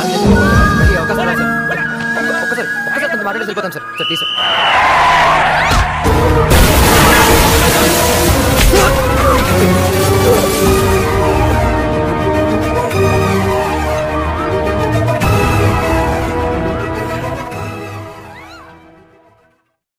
sir ఒకసారి ఒకసారి ఒక్కసారి ఒక్కసారి మాట్లాడే సరిపోతాం సార్ సార్ ప్లీజ్ సార్